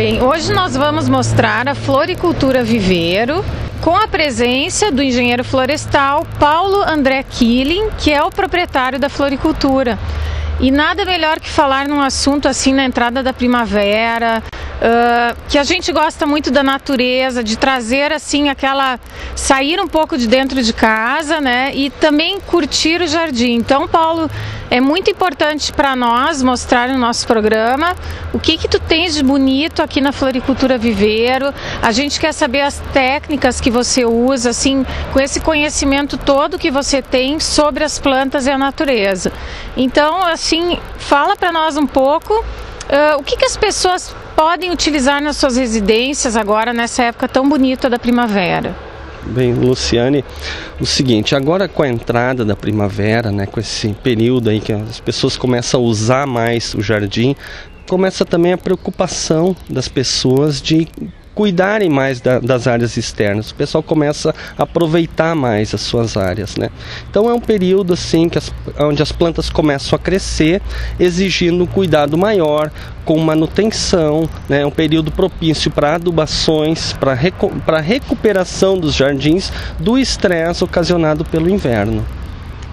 Hoje nós vamos mostrar a floricultura viveiro com a presença do engenheiro florestal Paulo André Killing, que é o proprietário da floricultura. E nada melhor que falar num assunto assim na entrada da primavera, uh, que a gente gosta muito da natureza, de trazer assim aquela sair um pouco de dentro de casa, né? E também curtir o jardim. Então, Paulo, é muito importante para nós mostrar no nosso programa o que que tu tens de bonito aqui na floricultura viveiro. A gente quer saber as técnicas que você usa, assim, com esse conhecimento todo que você tem sobre as plantas e a natureza. Então, assim, fala para nós um pouco uh, o que que as pessoas podem utilizar nas suas residências agora nessa época tão bonita da primavera. Bem, Luciane, o seguinte, agora com a entrada da primavera, né, com esse período aí que as pessoas começam a usar mais o jardim, começa também a preocupação das pessoas de cuidarem mais da, das áreas externas. O pessoal começa a aproveitar mais as suas áreas, né? Então é um período assim que as, onde as plantas começam a crescer, exigindo um cuidado maior, com manutenção, né? Um período propício para adubações, para recu recuperação dos jardins do estresse ocasionado pelo inverno.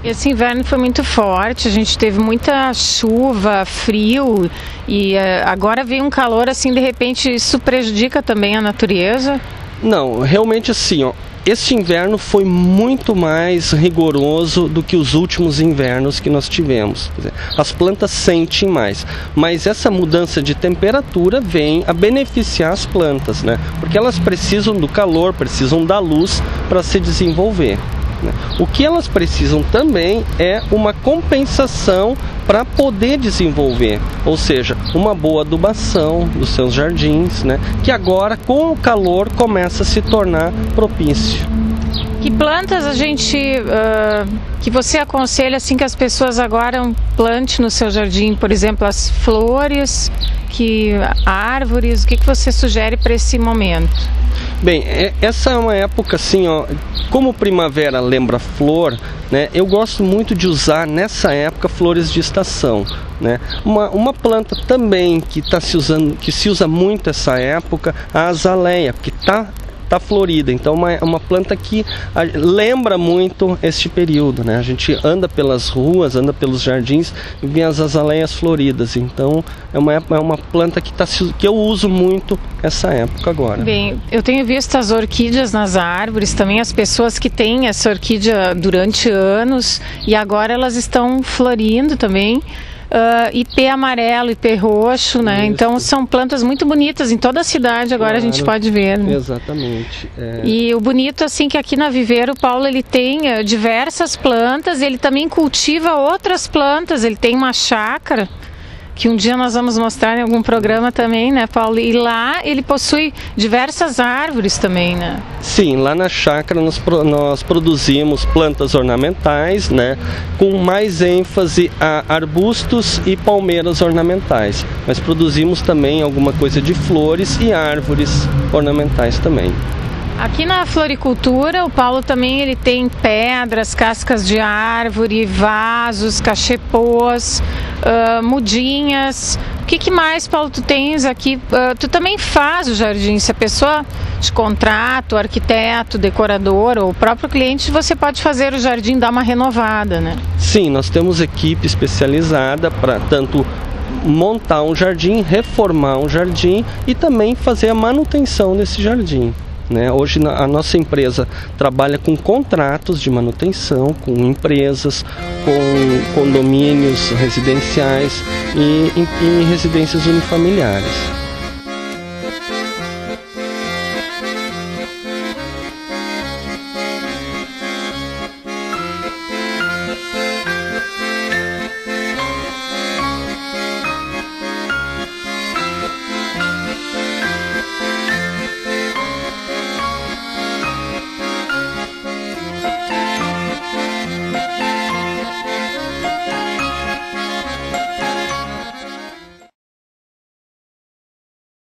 Esse inverno foi muito forte, a gente teve muita chuva, frio e uh, agora vem um calor assim, de repente isso prejudica também a natureza? Não, realmente assim, ó, este inverno foi muito mais rigoroso do que os últimos invernos que nós tivemos. As plantas sentem mais, mas essa mudança de temperatura vem a beneficiar as plantas, né? Porque elas precisam do calor, precisam da luz para se desenvolver. Né? O que elas precisam também é uma compensação para poder desenvolver, ou seja, uma boa adubação dos seus jardins, né? que agora com o calor começa a se tornar propício. Que plantas a gente uh, que você aconselha assim que as pessoas agora plante no seu jardim, por exemplo, as flores, que árvores, o que, que você sugere para esse momento? Bem, é, essa é uma época assim, ó, como primavera lembra flor, né? Eu gosto muito de usar nessa época flores de estação, né? Uma, uma planta também que está se usando, que se usa muito essa época, a azaleia, que está está florida. Então uma, é uma planta que lembra muito este período, né? A gente anda pelas ruas, anda pelos jardins e vê as azaleias floridas. Então é uma, é uma planta que, tá, que eu uso muito essa época agora. Bem, eu tenho visto as orquídeas nas árvores, também as pessoas que têm essa orquídea durante anos e agora elas estão florindo também uh, ipê amarelo, ipê roxo, né? Isso. Então são plantas muito bonitas em toda a cidade, agora claro, a gente pode ver. Né? Exatamente. É... E o bonito, assim, que aqui na Viveiro, o Paulo, ele tem uh, diversas plantas, ele também cultiva outras plantas, ele tem uma chácara que um dia nós vamos mostrar em algum programa também, né, Paulo? E lá ele possui diversas árvores também, né? Sim, lá na chácara nós, nós produzimos plantas ornamentais, né, com mais ênfase a arbustos e palmeiras ornamentais. Mas produzimos também alguma coisa de flores e árvores ornamentais também. Aqui na floricultura, o Paulo também ele tem pedras, cascas de árvore, vasos, cachepôs, uh, mudinhas. O que, que, mais, Paulo, tu tens aqui? Uh, tu também faz o jardim. Se a pessoa de contrato, arquiteto, decorador ou o próprio cliente, você pode fazer o jardim dar uma renovada, né? Sim, nós temos equipe especializada para tanto montar um jardim, reformar um jardim e também fazer a manutenção desse jardim. Né? Hoje a nossa empresa trabalha com contratos de manutenção, com empresas, com condomínios residenciais e em residências unifamiliares.